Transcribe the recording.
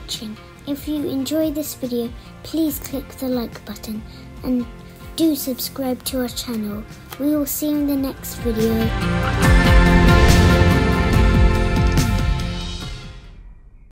watching. If you enjoyed this video, please click the like button and do subscribe to our channel. We will see you in the next video.